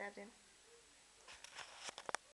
Çok. Istedim.